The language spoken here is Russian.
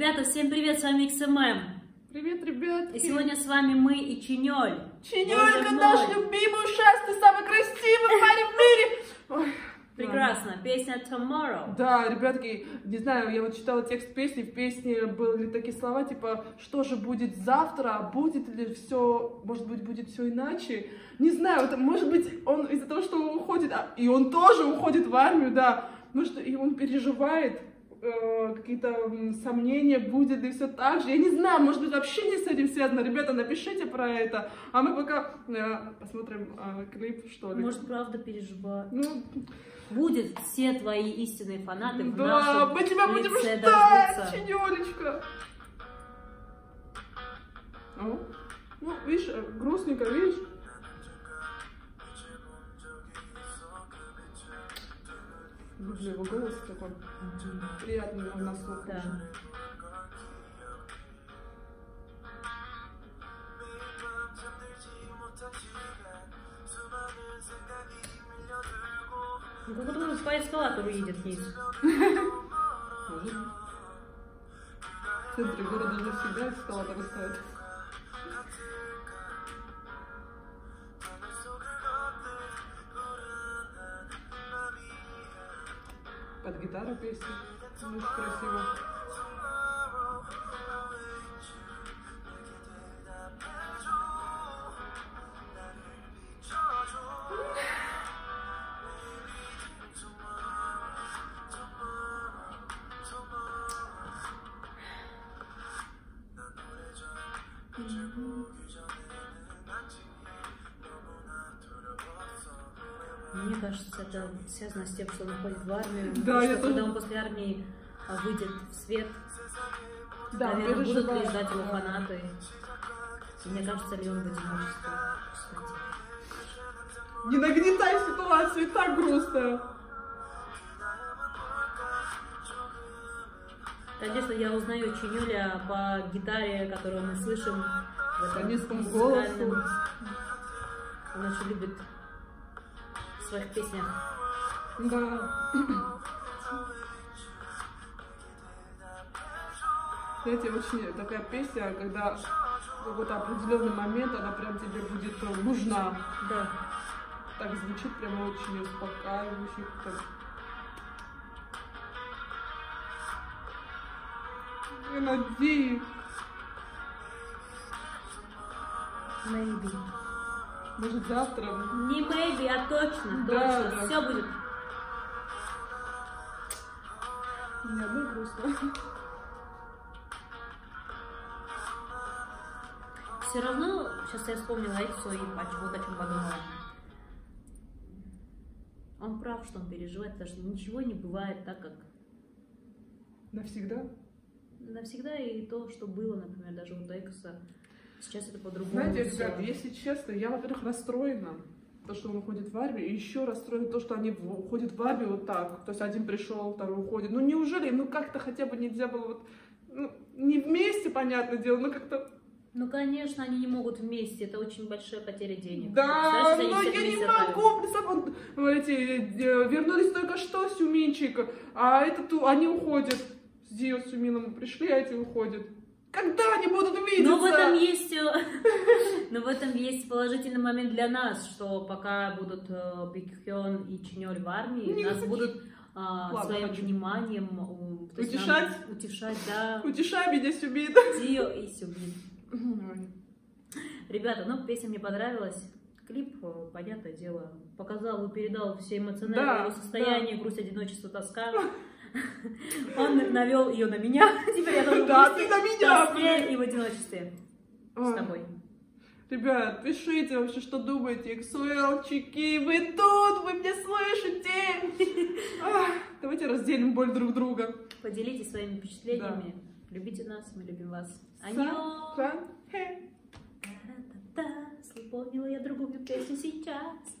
Ребята, всем привет, с вами XMM. Привет, ребят. И сегодня с вами мы и Чинёль. Чинёлька, наш любимый ушастый, самый красивый парень в мире. Ой, Прекрасно. Песня Tomorrow. Да, ребятки, не знаю, я вот читала текст песни, в песне были такие слова, типа, что же будет завтра, а будет ли все, может быть, будет все иначе. Не знаю, это, может быть, он из-за того, что он уходит, а, и он тоже уходит в армию, да, может, и он переживает, э, какие-то сомнения, будет ли все так же. Я не знаю, может быть, вообще не с этим связано. Ребята, напишите про это. А мы пока э, посмотрим э, клип, что ли. Может, правда переживаю. Ну, Будет все твои истинные фанаты в да, нашем мы тебя будем ждать. О, ну, видишь, э, грустненько, видишь? Люблю его голос такой приятный на слух. Да. Ну, как будто по эскалатору едет вниз. В центре города же всегда эскалаторы стоят. Под гитару песня. Очень красиво. Мне кажется, это связано с тем, что он уходит в армию. Да, что когда он после армии а, выйдет в свет, Да, наверное, будут переживаю. ждать его фанаты. И мне кажется, он в одиночестве. Не нагнетай ситуацию, и так грустно. Конечно, я узнаю Чинюля по гитаре, которую мы слышим в этом музыкальном. голосу. Он очень любит своих песнях. Да. Знаете, очень такая песня, когда в какой-то определенный момент она прям тебе будет э, нужна. Да. Так звучит прям очень успокаивающе. как-то. Я надеюсь. Maybe. Может завтра. Не maybe, а точно, Да, точно. да. Все будет. Не одно грустно. Все равно, сейчас я вспомнила Эксу и поч- вот о чем подумала. Он прав, что он переживает, потому что ничего не бывает так, как Навсегда. навсегда, и то, что было, например, даже у Экса, сейчас это по-другому. Знаете, ребят, если честно, я, во-первых, расстроена, то, что он уходит в армию, и еще расстроена то, что они уходят в армию вот так. То есть один пришел, второй уходит. Ну неужели, ну как-то хотя бы нельзя было вот, ну, не вместе, понятное дело, но как-то... Ну, конечно, они не могут вместе, это очень большая потеря денег. Да, но они я не могу, представь, вот эти, вернулись только что Сюминчик, а этот, они уходят. С Дио Сюмином пришли, а эти уходят. Когда они будут видеться? Но в этом есть, э, но в этом есть положительный момент для нас, что пока будут э, Биг Хён и Чинёль в армии, Не нас хочу. будут а, Ладно, своим хочу. вниманием есть Утешать? нам утешать, да, Утешай меня, Сюмин. Дио и Сюбин. Ребята, ну песня мне понравилась. Клип, э, понятное дело, показал и передал все эмоциональное Да, его состояние, грусть, одиночество, тоска. Он навел ее на меня. Теперь я тоже Да, ты на меня, тоске и в одиночестве с Ой. тобой. Ребят, пишите вообще, что думаете. Эксуэлчики, вы тут, вы меня слышите? Ах, Давайте разделим боль друг друга. Поделитесь своими впечатлениями. Любите нас, мы любим вас. Аньон! Вспомнила я другую песню сейчас.